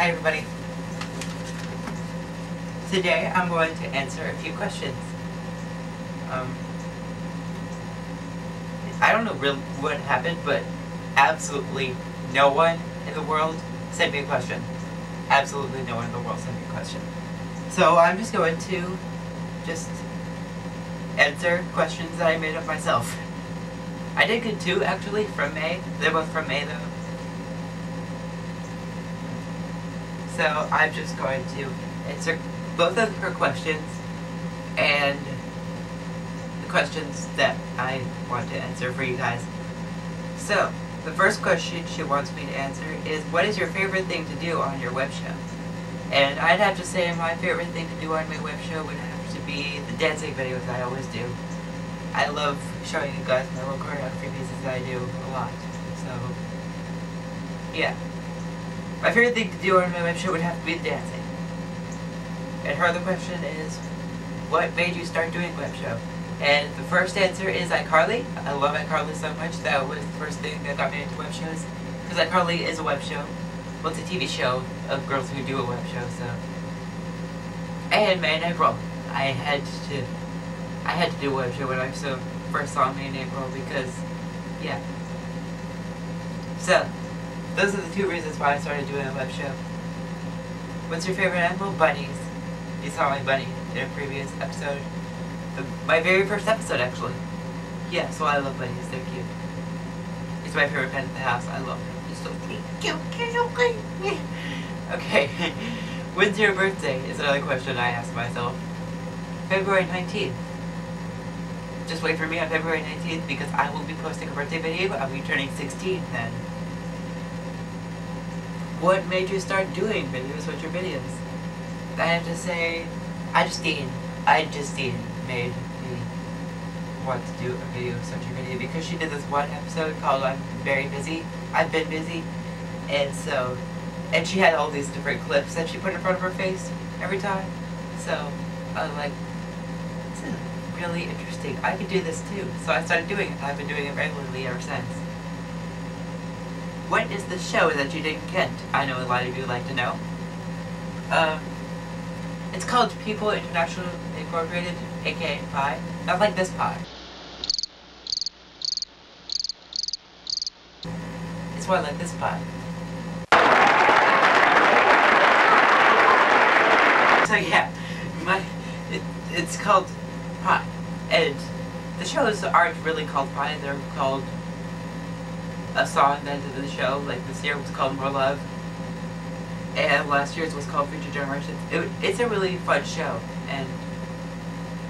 Hi everybody. Today I'm going to answer a few questions. Um, I don't know really what happened, but absolutely no one in the world sent me a question. Absolutely no one in the world sent me a question. So I'm just going to just answer questions that I made up myself. I did get two actually from May. They're both from May though. So I'm just going to answer both of her questions and the questions that I want to answer for you guys. So, the first question she wants me to answer is what is your favorite thing to do on your web show? And I'd have to say my favorite thing to do on my web show would have to be the dancing videos I always do. I love showing you guys my little choreography pieces that I do a lot. So, yeah. My favorite thing to do on my web show would have to be dancing. And her other question is, what made you start doing web show? And the first answer is iCarly. I love iCarly so much. That was the first thing that got me into web shows. Because iCarly is a web show. Well, it's a TV show of girls who do a web show, so. And May in April. I had to, I had to do a web show when I so first saw May in April because, yeah. So, those are the two reasons why I started doing a web show. What's your favorite animal? Bunnies. You saw my bunny in a previous episode. The, my very first episode, actually. Yeah, so I love bunnies. They're cute. He's my favorite pet at the house. I love him. He's so cute. Cute, cute, cute. Okay. When's your birthday? Is another question I ask myself. February 19th. Just wait for me on February 19th because I will be posting a birthday video. I'll be turning 16 then. What made you start doing videos with your videos? I have to say, iJustine, I Justine made me want to do a video such a video because she did this one episode called I'm Very Busy, I've Been Busy, and so, and she had all these different clips that she put in front of her face every time, so I was like, this is really interesting, I could do this too, so I started doing it, I've been doing it regularly ever since. What is the show that you didn't get? I know a lot of you like to know. Um, it's called People International Incorporated, aka Pie. Not like this pie. It's more like this pie. So yeah, my it, it's called Pie, and the shows aren't really called Pie. They're called a song that did the show. Like this year was called More Love, and last year's was called Future Generations. It, it's a really fun show, and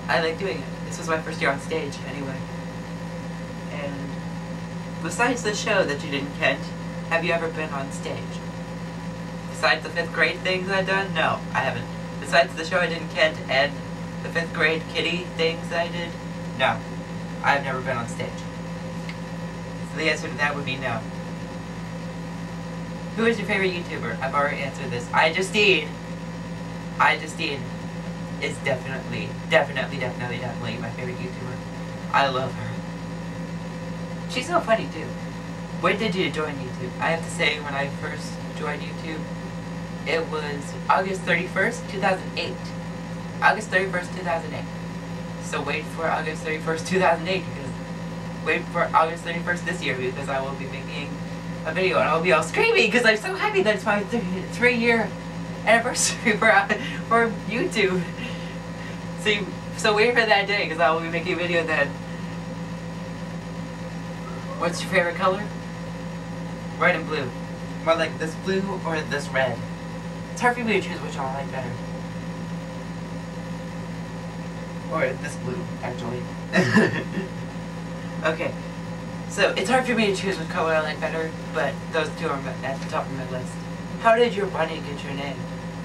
I like doing it. This was my first year on stage, anyway. And besides the show that you did in Kent, have you ever been on stage? Besides the fifth grade things I've done, no, I haven't. Besides the show I didn't Kent and the fifth grade kitty things I did, no, I've never been on stage. So the answer to that would be no. Who is your favorite YouTuber? I've already answered this. iJustine. I Justine is definitely, definitely, definitely, definitely my favorite YouTuber. I love her. She's so funny too. When did you join YouTube? I have to say, when I first joined YouTube, it was August 31st, 2008. August 31st, 2008. So wait for August 31st, 2008 because wait for August 31st this year because I will be making a video and I'll be all screaming because I'm so happy that it's my th three year anniversary for, uh, for YouTube. So, you, so wait for that day because I will be making a video then. What's your favorite color? Red and blue. More like this blue or this red. It's hard for me to choose which one I like better. Or this blue, actually. okay. So, it's hard for me to choose which color I like better, but those two are at the top of my list. How did your bunny get your name?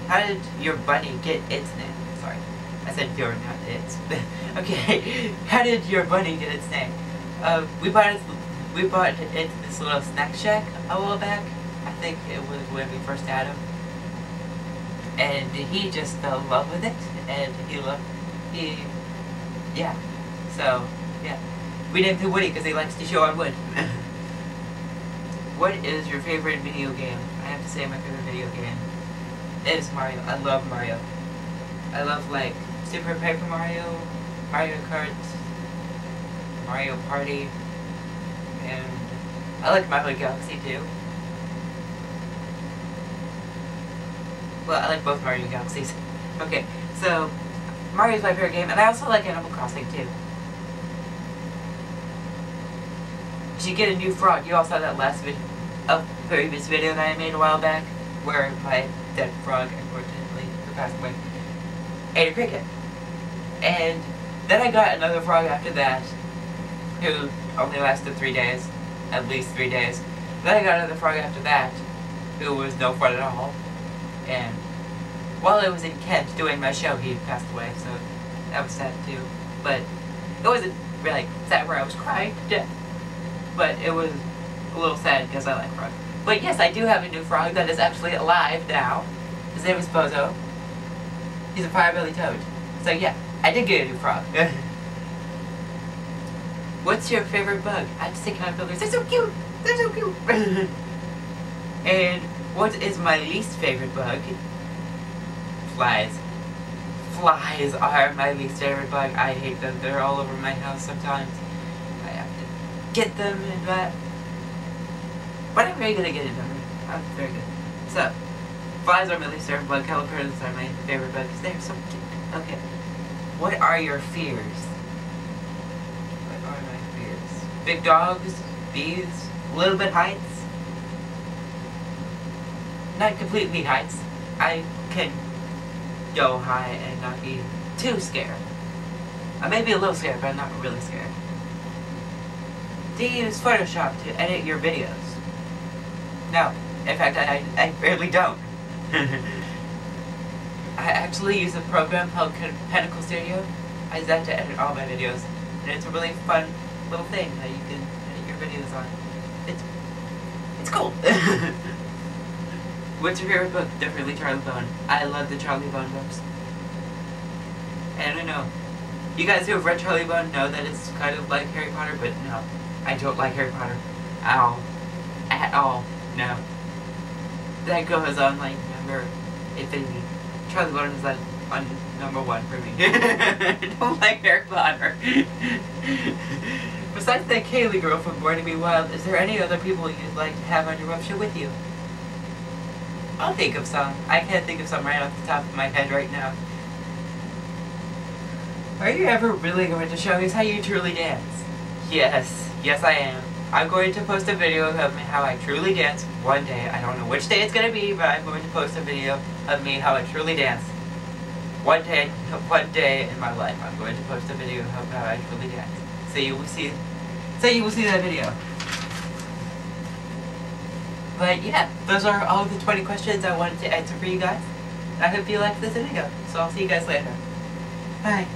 How did your bunny get its name? Sorry. I said your, not its. okay. How did your bunny get its name? Uh, we bought it, we bought it this little snack shack a while back. I think it was when we first had him. And he just fell in love with it, and he loved, he, yeah. So, yeah. We named him Woody because he likes to show on wood. what is your favorite video game? I have to say my favorite video game is Mario. I love Mario. I love like Super Paper Mario, Mario Kart, Mario Party, and I like Mario Galaxy too. Well, I like both Mario Galaxies. Okay, so Mario's my favorite game, and I also like Animal Crossing too. You get a new frog. You all saw that last video, a previous video that I made a while back, where my dead frog, unfortunately, passed away, ate a cricket. And then I got another frog after that, who only lasted three days, at least three days. Then I got another frog after that, who was no fun at all. And while I was in Kent doing my show, he passed away, so that was sad too. But it wasn't really sad where I was crying to death. But it was a little sad because I like frogs. But yes, I do have a new frog that is actually alive now. His name is Bozo. He's a firebelly toad. So yeah, I did get a new frog. What's your favorite bug? I just say caterpillars. They're so cute. They're so cute. and what is my least favorite bug? Flies. Flies are my least favorite bug. I hate them. They're all over my house sometimes. Get them and that. But I'm very good at getting them. I'm very good. So, flies are my least favorite bug. Caterpillars are my favorite bug because they're so cute. Okay. What are your fears? What are my fears? Big dogs, bees, a little bit heights. Not completely heights. I can go high and not be too scared. I may be a little scared, but I'm not really scared. Do you use Photoshop to edit your videos? No. In fact, I, I barely don't. I actually use a program called Pinnacle Studio. I use that to edit all my videos. And it's a really fun little thing that you can edit your videos on. It's, it's cool. What's your favorite book? Definitely Charlie Bone. I love the Charlie Bone books. And I don't know, you guys who have read Charlie Bone know that it's kind of like Harry Potter, but no. I don't like Harry Potter. At all. At all. No. That goes on like number infinity. Charlie Bone is like on number one for me. I don't like Harry Potter. Besides that Kaylee girl from Born to Be Wild, is there any other people you'd like to have on your show with you? I'll think of some. I can't think of some right off the top of my head right now. Are you ever really going to show us how you truly dance? Yes, yes I am. I'm going to post a video of me how I truly dance one day. I don't know which day it's going to be, but I'm going to post a video of me how I truly dance. One day, one day in my life, I'm going to post a video of how I truly dance. So you will see, so you will see that video. But yeah, those are all the 20 questions I wanted to answer for you guys. I hope you liked this video, so I'll see you guys later. Bye.